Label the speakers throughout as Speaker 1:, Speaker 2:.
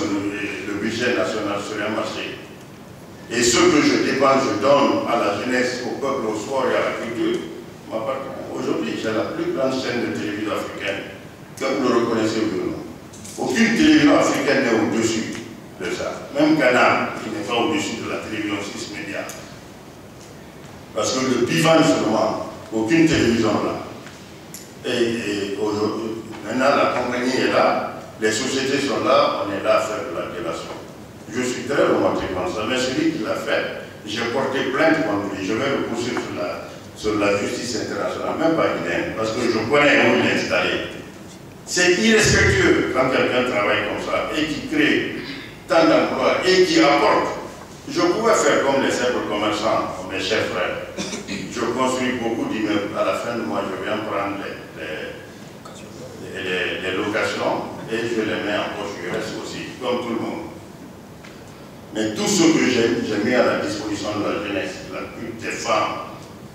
Speaker 1: le, budget national sur un marché. Et ce que je dépense, je donne à la jeunesse, au peuple, au sport et à la culture, Aujourd'hui, j'ai la plus grande chaîne de télévision africaine, comme vous le reconnaissez ou non. Aucune télévision africaine n'est au-dessus de ça. Même Canal, qui n'est pas au-dessus de la télévision 6 médias. Parce que le bivan seulement, aucune télévision là. Et, aujourd'hui, maintenant la compagnie est là, les sociétés sont là, on est là à faire de la délation. Je suis très romantique dans ça, mais celui qui l'a fait, j'ai porté plainte contre lui, je vais le poursuivre sur la, sur la justice internationale, même pas guinéenne, parce que je connais où il est installé. C'est irrespectueux quand quelqu'un travaille comme ça et qui crée tant d'emplois et qui apporte. Je pouvais faire comme les simples commerçants, comme mes chers frères. Je construis beaucoup d'immeubles. À la fin du mois, je viens prendre les, les, locations et je les mets en poche. Je reste aussi, comme tout le monde. Mais tout ce que j'ai, mis à la disposition de la jeunesse, des femmes,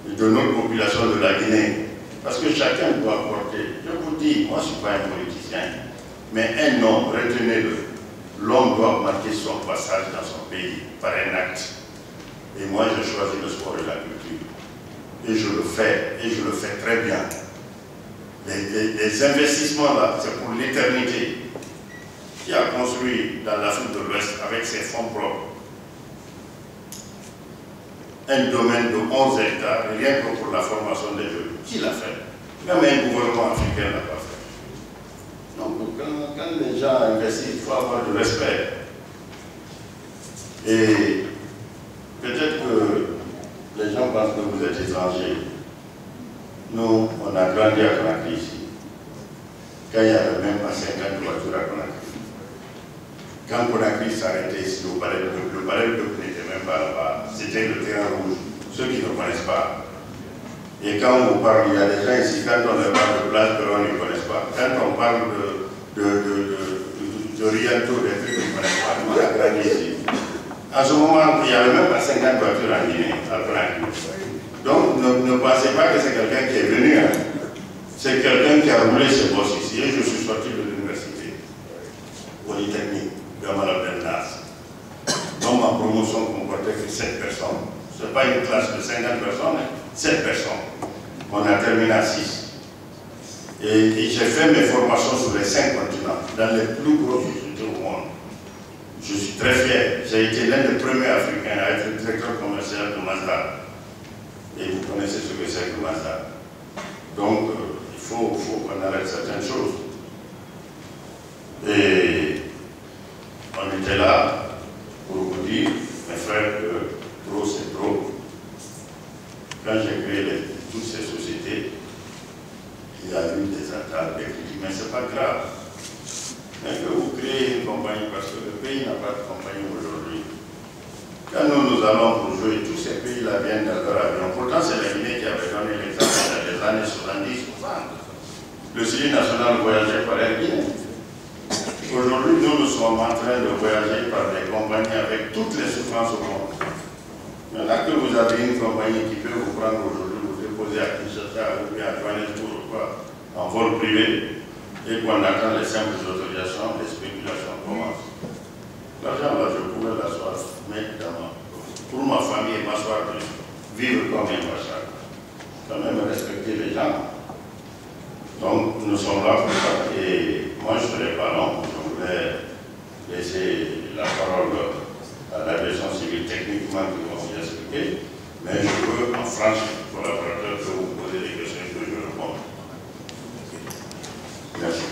Speaker 1: de notre population de la Guinée. Parce que chacun doit apporter. Je vous dis, moi je ne suis pas un politicien, mais un homme, retenez-le. L'homme doit marquer son passage dans son pays par un acte. Et moi j'ai choisi le sport et la culture. Et je le fais, et je le fais très bien. Les, investissements là, c'est pour l'éternité. Qui a construit dans l'Afrique de l'Ouest avec ses fonds propres un domaine de 11 hectares, rien que pour la formation des jeunes. Qui l'a fait? Même un gouvernement africain n'a pas fait. Donc, quand, les gens investissent, il faut avoir du respect. Et peut-être que les gens pensent que vous êtes étrangers. Nous, on a grandi à Conakry ici. Quand il y avait même pas 50 voitures à Conakry. Quand Conakry s'arrêtait ici au palais de le palais de n'était même pas là-bas, c'était le terrain rouge, ceux qui ne connaissent pas. Et quand on parle, il y a des gens ici, quand on leur parle de place, on ne connaissent pas. Quand on parle de, de, de, de, des trucs qu'ils ne connaissent pas, on a grandi ici. À ce moment, il n'y avait même pas 50 voitures en Guinée, à Conakry. Donc ne, ne, pensez pas que c'est quelqu'un qui est venu. Hein. C'est quelqu'un qui a roulé ses bosses ici. Et je suis sorti de l'université polytechnique. Gamala Bendas. Donc ma promotion comportait que 7 personnes. Ce n'est pas une classe de 50 personnes, 7 personnes. On a terminé à 6. Et, j'ai fait mes formations sur les 5 continents, dans les plus grosses sociétés au monde. Je suis très fier. J'ai été l'un des premiers Africains à être directeur commercial de Mazda. Et vous connaissez ce que c'est que Mazda. Donc, euh, il faut, faut qu'on arrête certaines choses. Et était là pour vous dire, mes frères, que trop c'est trop. Quand j'ai créé toutes ces sociétés, il y a eu des attaques, des critiques, mais ce n'est pas grave. Mais que vous créez une compagnie, parce que le pays n'a pas de compagnie aujourd'hui. Quand nous, nous allons pour jouer, tous ces pays-là viennent dans leur avion. Pourtant, c'est la Guinée qui avait donné l'exemple dans les années 70 Le CIE national voyageait par la Guinée. Aujourd'hui, nous, nous sommes en train de voyager par des compagnies avec toutes les souffrances au monde. Maintenant que vous avez une compagnie qui peut vous prendre aujourd'hui, vous déposer à Kinshasa ou à Johannesburg ou quoi, en vol privé, et qu'on attend les simples autorisations, les spéculations commencent. L'argent, là, je pouvais l'asseoir, mais pour ma famille et m'asseoir, vivre comme un machin. Quand même respecter les gens. Donc, nous sommes là pour ça. Et moi, je ne serai pas long laisser la parole à la l'aviation civile techniquement qui va vous expliquer, mais je veux en France, collaborateur, que vous posez des questions que je réponds. Merci.